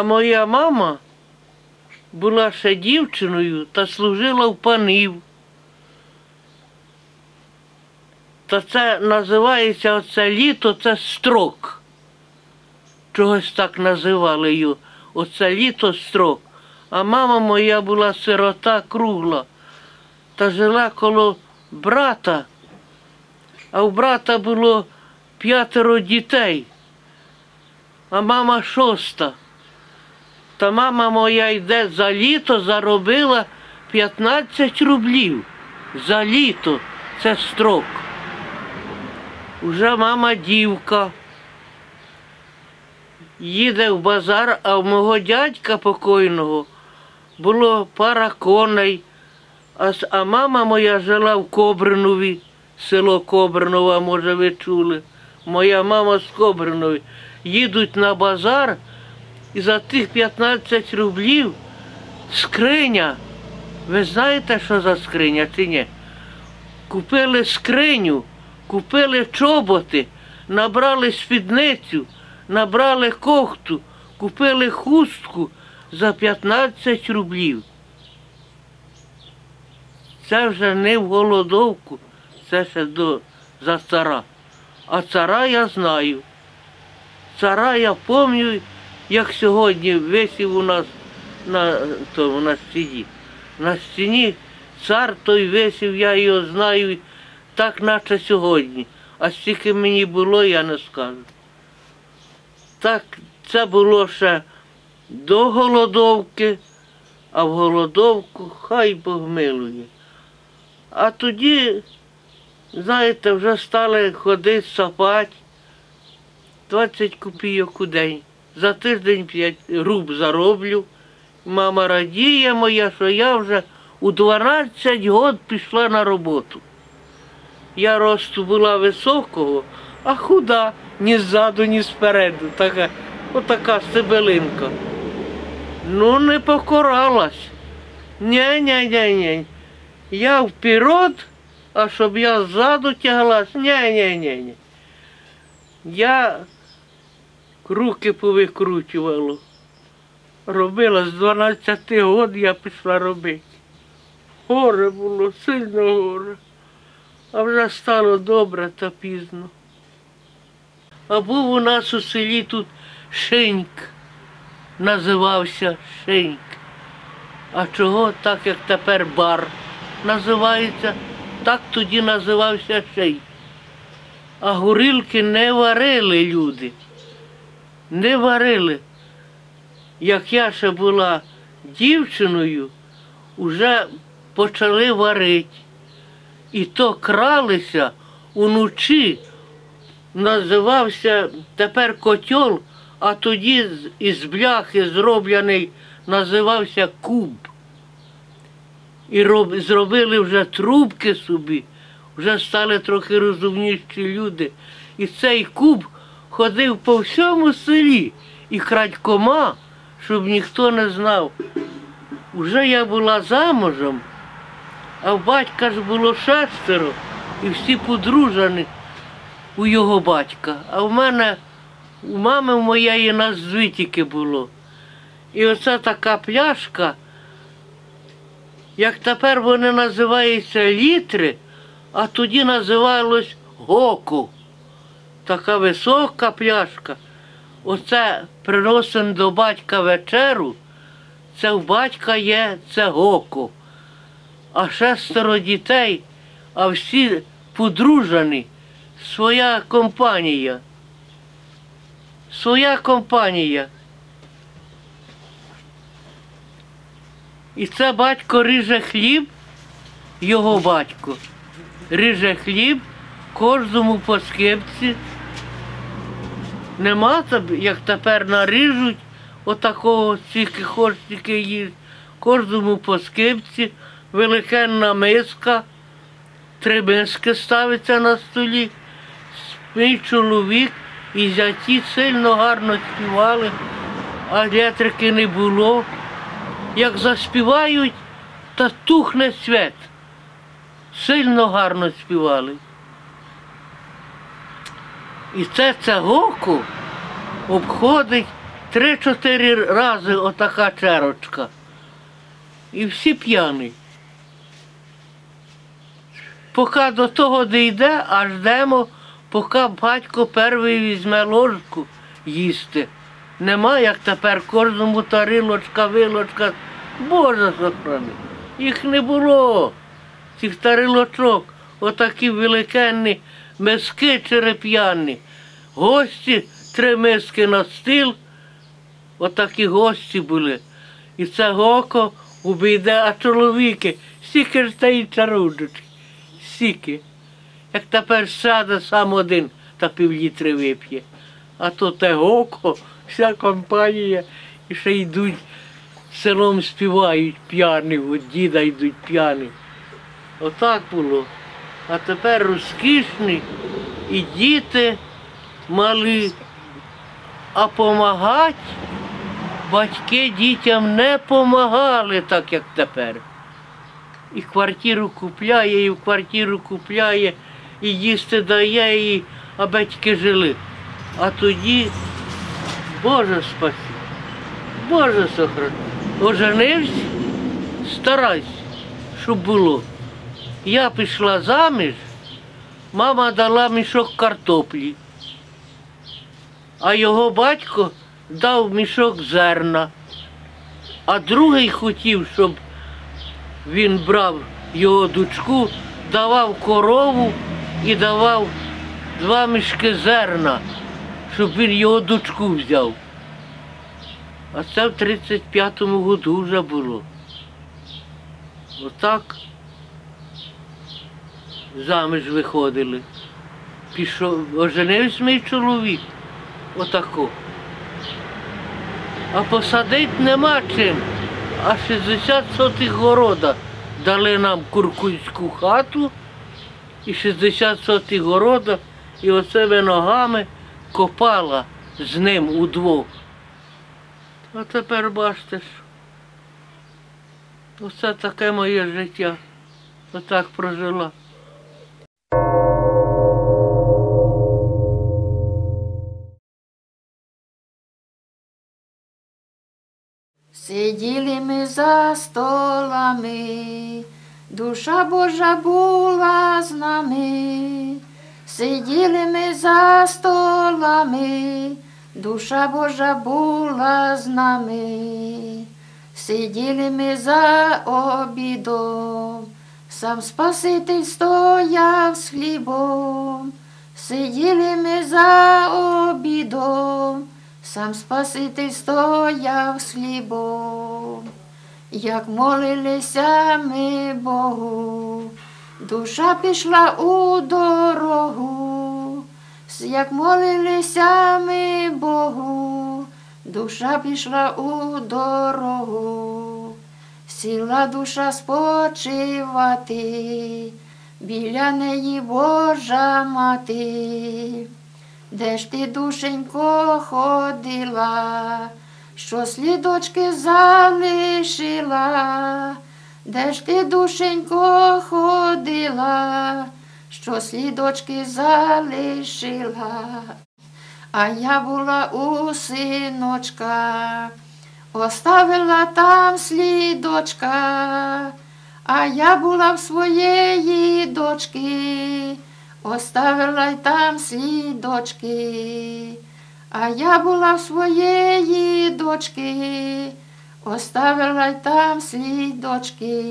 А моя мама була ще дівчиною та служила в панів. Та це називається оце літо, це строк. Чогось так називали його. Оце літо строк. А мама моя була сирота кругла та жила коло брата. А у брата було п'ятеро дітей, а мама шоста. Та мама моя йде за літо заробила 15 рублів. За літо це строк. Уже мама дівка. Їде в базар, а в мого дядька покойного було пара коней. А, а мама моя жила в Кобринові, село Кобринова, може, ви чули. Моя мама з Кобринові. Їдуть на базар і за тих 15 рублів скриня. Ви знаєте, що за скриня чи ні? Купили скриню, купили чоботи, набрали спідницю, набрали кохту, купили хустку за 15 рублів. Це вже не в голодовку, це ще до, за цара. А цара я знаю. Цара я пам'ятаю, як сьогодні висів у нас на, тому, на стіні. На стіні цар той висів, я його знаю, так наче сьогодні. А стільки мені було, я не скажу. Так, це було ще до голодовки, а в голодовку хай Бог милує. А тоді, знаєте, вже стали ходити сапати 20 копійок у день. За тиждень 5 руб зароблю. Мама радіє моя, що я вже у 12 год пішла на роботу. Я росту була високого, а худа ні ззаду, ні спереду. Така, отака стебелинка. Ну, не покоралась. Ні-ні-ні-ні. Я вперед, а щоб я ззаду тяглась, ні-ні-ні. Я руки повикручувала. Робила з 12 років я пішла робити. Горе було, сильно горе. А вже стало добре та пізно. А був у нас у селі тут шиньк, називався шиньк. А чого так, як тепер бар називається, так тоді називався шейк. А горілки не варили люди. Не варили. Як я ще була дівчиною, вже почали варити. І то кралися уночі, називався тепер котел, а тоді із бляхи зроблений називався куб. І роб, зробили вже трубки собі, вже стали трохи розумніші люди. І цей куб ходив по всьому селі і крадькома, щоб ніхто не знав. Уже я була замужем, а в батька ж було шестеро, і всі подружені у його батька. А в мене, у мами моєї нас дві тільки було. І оця така пляшка, як тепер вони називаються літри, а тоді називалось гоку. Така висока пляшка. Оце приносимо до батька вечеру, це в батька є це гоку. А шестеро дітей, а всі подружені, своя компанія. Своя компанія. І це батько ріже хліб, його батько. Ріже хліб, кожному по скипці. Нема як тепер наріжуть отакого стільки хоч стільки їсть. Кожному по скипці, великенна миска, три миски ставиться на столі. Мій чоловік і зяті сильно гарно співали, а електрики не було. Як заспівають, та тухне світ. Сильно гарно співали. І це цегоку обходить три-чотири рази отака черочка. І всі п'яні. Поки до того дійде, а ждемо, поки батько перший візьме ложку їсти. Нема, як тепер кожному тарілочка, вилочка. Боже сохрани. Їх не було. Цих тарілочок, отакі великенні миски череп'яні. Гості, три миски на стіл, отакі гості були. І це око обійде, а чоловіки, стільки ж та й чарудочки, стільки. Як тепер сяде сам один та півлітри вип'є. А то те око, вся компанія, і ще йдуть селом співають п'яні, діда йдуть п'яні. Отак було. А тепер розкішні і діти малі, а помагати батьки дітям не помагали так, як тепер. І квартиру купляє, і в квартиру купляє, і їсти дає, і, а батьки жили. А тоді, Боже спаси, Боже сохрани, оженився, старайся, щоб було. Я пішла заміж, мама дала мішок картоплі, а його батько дав мішок зерна, а другий хотів, щоб він брав його дочку, давав корову і давав два мішки зерна, щоб він його дочку взяв. А це в 35-му году вже було. Отак заміж виходили. Пішов, оженився мій чоловік. Отако. А посадити нема чим. А 60 сотих города дали нам куркульську хату і 60 сотих города, і оце ми ногами копала з ним удвох. А тепер бачите, що оце таке моє життя. Отак прожила. Сиділи ми за столами, душа Божа була з нами. Сиділи ми за столами, душа Божа була з нами. Сиділи ми за обідом, сам Спаситель стояв з хлібом. Сиділи ми за обідом, сам Спаситель стояв з хлібом. Як молилися ми Богу, душа пішла у дорогу, як молилися ми Богу, душа пішла у дорогу, сіла душа спочивати, біля неї Божа мати. Де ж ти, душенько, ходила, що слідочки залишила, де ж ти, душенько, ходила, що слідочки залишила, а я була у синочка, оставила там слідочка, а я була в своєї дочки. Оставила й там слідочки, а я була в своєї дочки, оставила й там слідочки,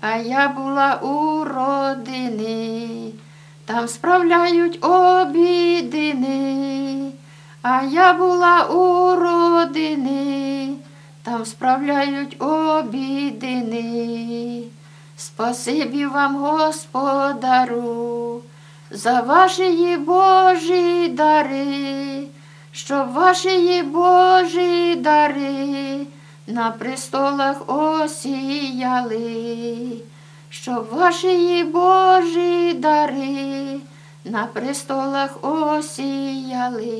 а я була у родини, там справляють обідини, а я була у родини, там справляють обідини. Спасибі вам, Господару, за ваші Божі дари, щоб ваші Божі дари на престолах осіяли, щоб ваші Божі дари на престолах осіяли.